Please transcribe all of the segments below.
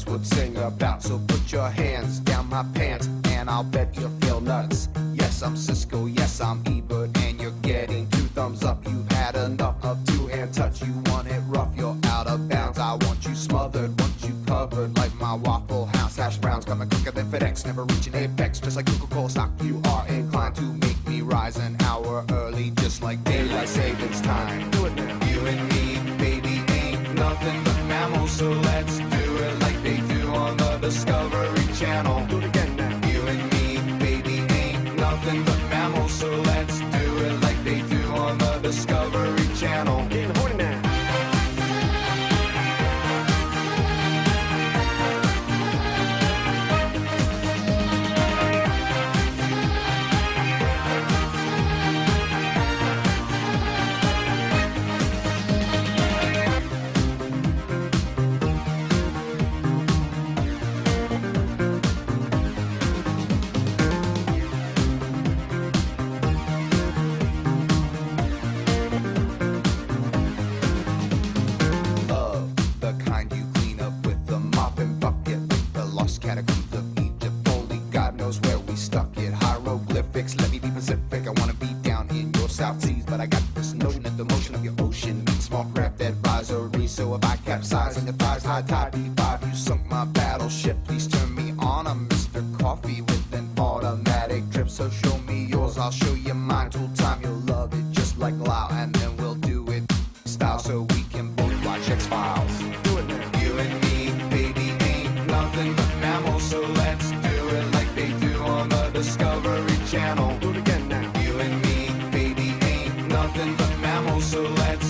Prince would sing about. So put your hands down my pants, and I'll bet you feel nuts. Yes, I'm Cisco. Yes, I'm Ebert, and you're getting two thumbs up. You've had enough of two-hand touch. You want it rough, you're out of bounds. I want you smothered, want you covered like my Waffle House hash browns coming quicker than FedEx, never reaching apex. Just like Coca-Cola stock, you are inclined to make me rise an hour early, just like daylight savings time. Do it now. You and me, baby, ain't nothing I capsize on your thighs, high tide B5, you sunk my battleship. Please turn me on. I'm Mr. Coffee with an automatic drip. So show me yours, I'll show you mine. Tool time, you'll love it just like Lao, and then we'll do it style so we can both watch X Files. Do it. You and me, baby, ain't nothing but mammals, so let's do it like they do on the Discovery Channel. Do it again now. You and me, baby, ain't nothing but mammals, so let's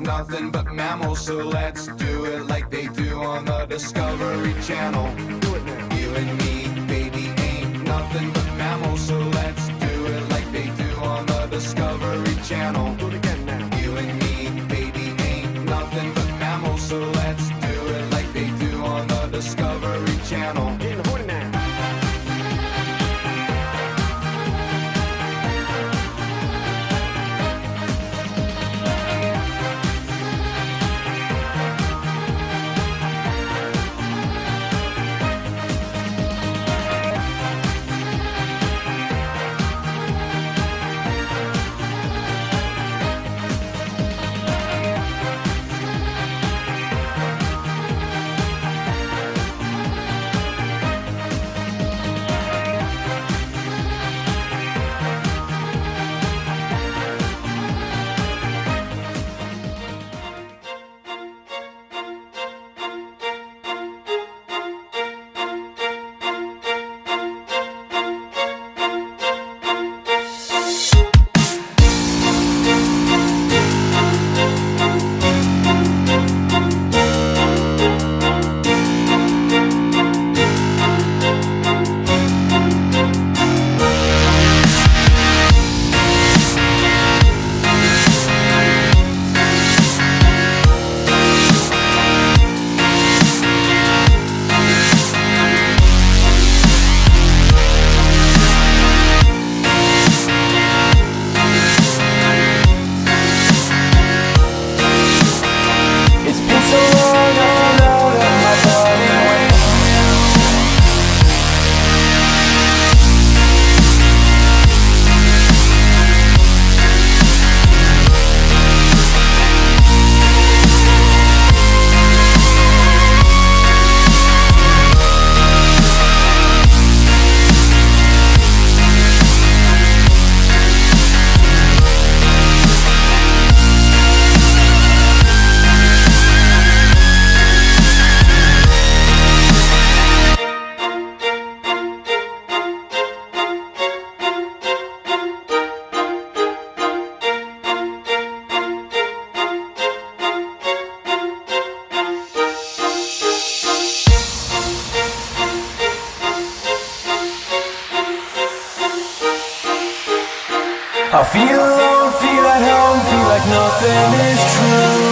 nothing but mammals, so let's do it like they do on the Discovery Channel. I feel alone, feel at home, feel like nothing is true.